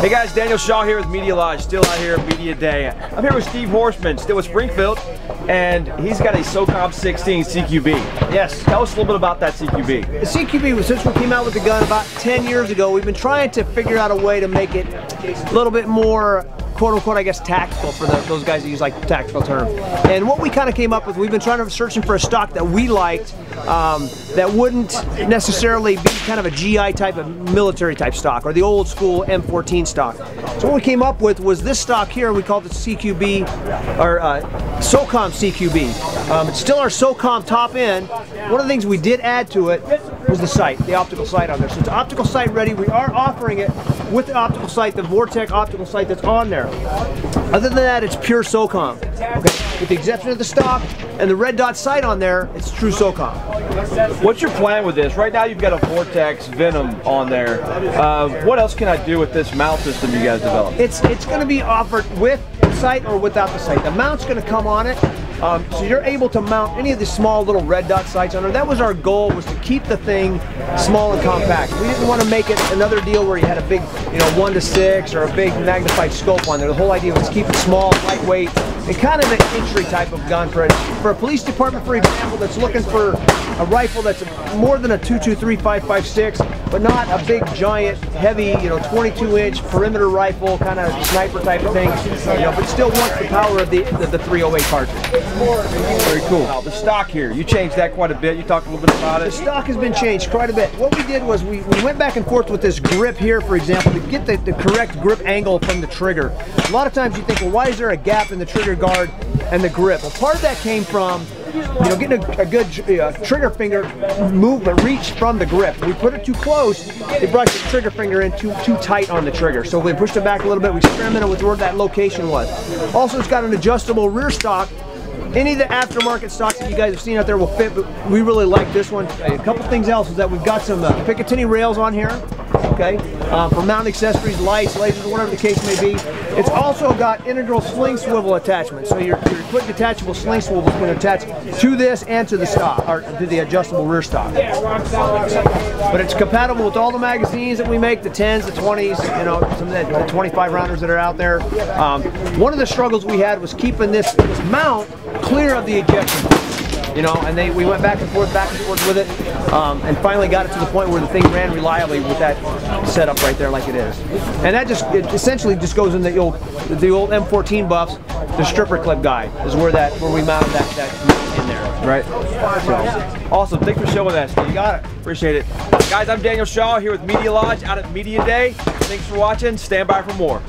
Hey guys, Daniel Shaw here with Media Lodge, still out here at Media Day. I'm here with Steve Horstman, still with Springfield, and he's got a SOCOM 16 CQB. Yes. Tell us a little bit about that CQB. The CQB, since we came out with the gun about 10 years ago, we've been trying to figure out a way to make it a little bit more quote unquote, I guess, tactical for the, those guys that use like tactical term. And what we kind of came up with, we've been trying to searching for a stock that we liked um, that wouldn't necessarily be kind of a GI type of military type stock or the old school M14 stock. So what we came up with was this stock here. We called it CQB or uh, SOCOM CQB. Um, it's still our SOCOM top end. One of the things we did add to it was the sight, the optical sight on there. So it's optical sight ready. We are offering it with the optical sight, the Vortex optical sight that's on there. Other than that, it's pure SOCOM. Okay, with the exception of the stock and the red dot sight on there, it's true SOCOM. What's your plan with this? Right now, you've got a Vortex Venom on there. Uh, what else can I do with this mount system you guys developed? It's it's going to be offered with sight or without the sight. The mount's to come on it. Um, so you're able to mount any of the small little red dot sights on there. That was our goal, was to keep the thing small and compact. We didn't want to make it another deal where you had a big, you know, one to six or a big magnified scope on there. The whole idea was keep it small, lightweight, and kind of an entry type of gun for a, for a police department, for example, that's looking for a rifle that's more than a 223 556, but not a big, giant, heavy, you know, 22 inch perimeter rifle, kind of sniper type of thing, you know, but still wants the power of the, the, the 308 cartridge. Very cool. Now, the stock here, you changed that quite a bit. You talked a little bit about it. The stock has been changed quite a bit. What we did was we, we went back and forth with this grip here, for example, to get the, the correct grip angle from the trigger. A lot of times you think, well, why is there a gap in the trigger guard and the grip? Well, part of that came from you know, getting a, a good uh, trigger finger movement, reach from the grip. We put it too close, it brought the trigger finger in too, too tight on the trigger. So we pushed it back a little bit. We experimented with where that location was. Also, it's got an adjustable rear stock any of the aftermarket stocks that you guys have seen out there will fit, but we really like this one. A couple things else is that we've got some uh, Picatinny rails on here, okay, uh, for mounting accessories, lights, lasers, whatever the case may be. It's also got integral sling swivel attachment, so your, your quick detachable sling swivel is going to attach to this and to the stock, or to the adjustable rear stock. But it's compatible with all the magazines that we make, the 10s, the 20s, you know, some of the, the 25 rounders that are out there. Um, one of the struggles we had was keeping this, this mount clear of the ejection you know, and they we went back and forth, back and forth with it, um, and finally got it to the point where the thing ran reliably with that setup right there, like it is. And that just essentially just goes in the old the old M14 buffs. The stripper clip guide is where that where we mounted that that in there. Right. So, awesome. Thanks for showing Steve. You got it. Appreciate it. Guys, I'm Daniel Shaw here with Media Lodge out at Media Day. Thanks for watching. Stand by for more.